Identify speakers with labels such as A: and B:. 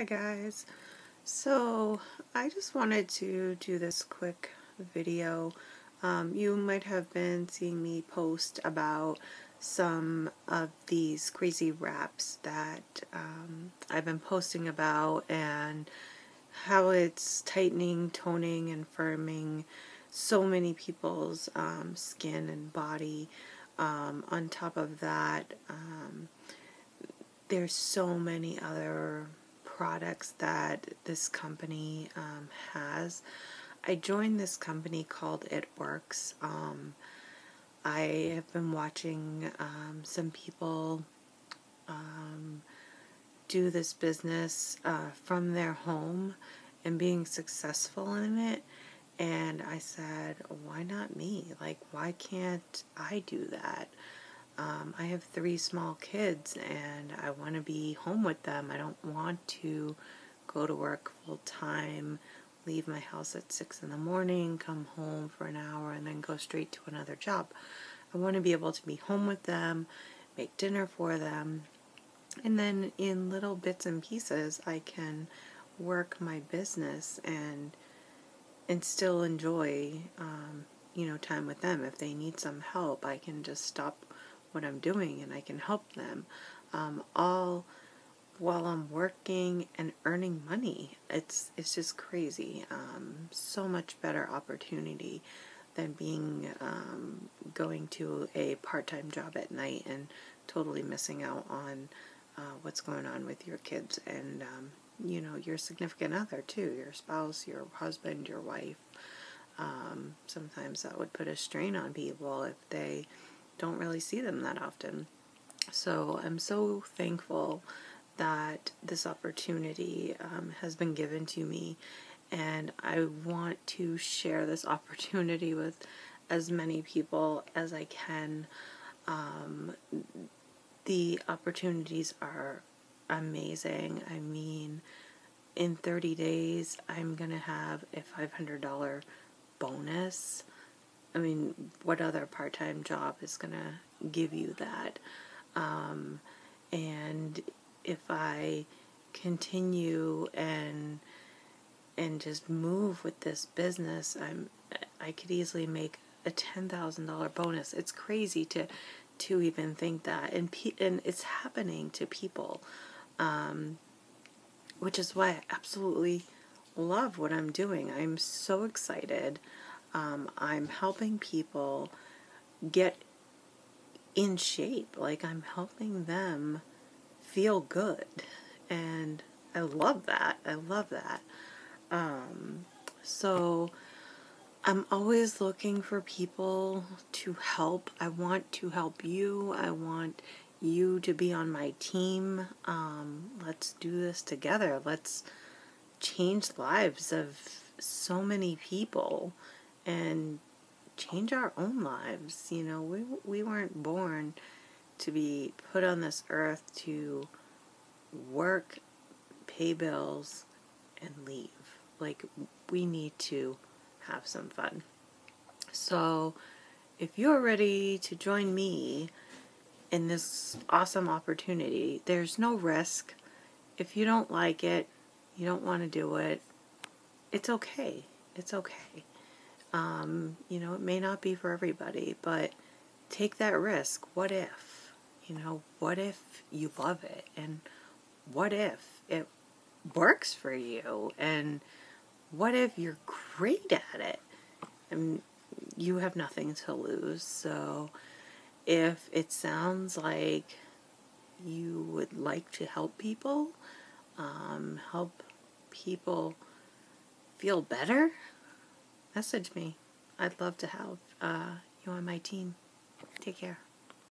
A: Hi guys. So I just wanted to do this quick video. Um, you might have been seeing me post about some of these crazy wraps that um, I've been posting about and how it's tightening, toning, and firming so many people's um, skin and body. Um, on top of that, um, there's so many other products that this company um, has. I joined this company called It Works. Um, I have been watching um, some people um, do this business uh, from their home and being successful in it. And I said, why not me? Like, why can't I do that? Um, I have three small kids and I want to be home with them. I don't want to go to work full time, leave my house at 6 in the morning, come home for an hour, and then go straight to another job. I want to be able to be home with them, make dinner for them, and then in little bits and pieces, I can work my business and and still enjoy um, you know time with them. If they need some help, I can just stop what I'm doing and I can help them um, all while I'm working and earning money. It's it's just crazy. Um, so much better opportunity than being um, going to a part-time job at night and totally missing out on uh, what's going on with your kids and um, you know your significant other too, your spouse, your husband, your wife. Um, sometimes that would put a strain on people if they don't really see them that often. So I'm so thankful that this opportunity um, has been given to me, and I want to share this opportunity with as many people as I can. Um, the opportunities are amazing. I mean, in 30 days, I'm going to have a $500 bonus. I mean, what other part time job is going to give you that? Um, and if I continue and and just move with this business, I'm I could easily make a ten thousand dollar bonus. It's crazy to to even think that, and pe- and it's happening to people, um, which is why I absolutely love what I'm doing. I'm so excited. Um, I'm helping people get in shape. Like I'm helping them feel good. And I love that. I love that. Um, so I'm always looking for people to help. I want to help you. I want you to be on my team. Um, let's do this together. Let's change lives of so many people and change our own lives. You know, we we weren't born to be put on this earth to work, pay bills, and leave. Like we need to have some fun. So, if you're ready to join me in this awesome opportunity, there's no risk. If you don't like it, you don't want to do it, it's okay. It's okay. Um, you know, it may not be for everybody, but take that risk. What if? You know, what if you love it? And what if it works for you? And what if you're great at it? And you have nothing to lose. So if it sounds like you would like to help people, um, help people feel better, message me. I'd love to have uh, you on my team. Take care.